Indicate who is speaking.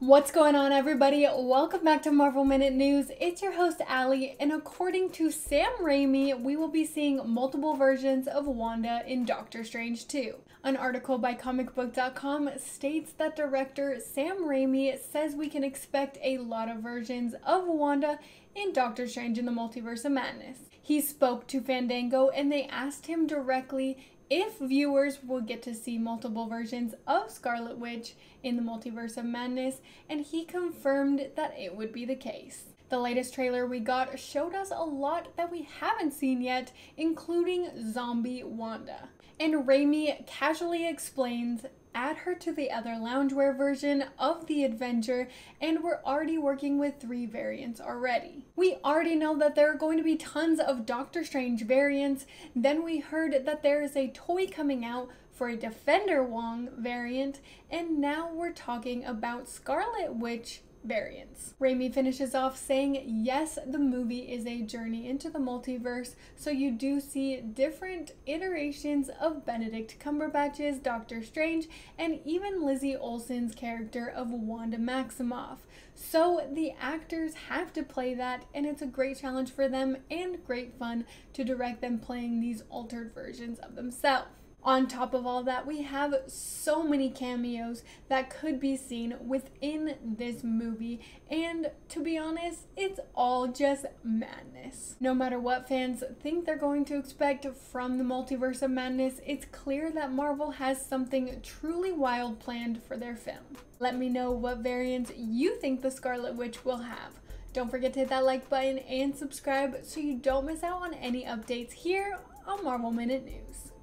Speaker 1: What's going on, everybody? Welcome back to Marvel Minute News. It's your host, Allie, and according to Sam Raimi, we will be seeing multiple versions of Wanda in Doctor Strange 2. An article by comicbook.com states that director Sam Raimi says we can expect a lot of versions of Wanda in Doctor Strange in the Multiverse of Madness. He spoke to Fandango and they asked him directly if viewers will get to see multiple versions of Scarlet Witch in the Multiverse of Madness, and he confirmed that it would be the case. The latest trailer we got showed us a lot that we haven't seen yet, including Zombie Wanda. And Raimi casually explains add her to the other loungewear version of the Avenger, and we're already working with three variants already. We already know that there are going to be tons of Doctor Strange variants, then we heard that there is a toy coming out for a Defender Wong variant, and now we're talking about Scarlet Witch variants. Raimi finishes off saying, yes, the movie is a journey into the multiverse, so you do see different iterations of Benedict Cumberbatch's Doctor Strange and even Lizzie Olsen's character of Wanda Maximoff. So the actors have to play that, and it's a great challenge for them and great fun to direct them playing these altered versions of themselves. On top of all that, we have so many cameos that could be seen within this movie, and to be honest, it's all just madness. No matter what fans think they're going to expect from the Multiverse of Madness, it's clear that Marvel has something truly wild planned for their film. Let me know what variants you think the Scarlet Witch will have. Don't forget to hit that like button and subscribe so you don't miss out on any updates here on Marvel Minute News.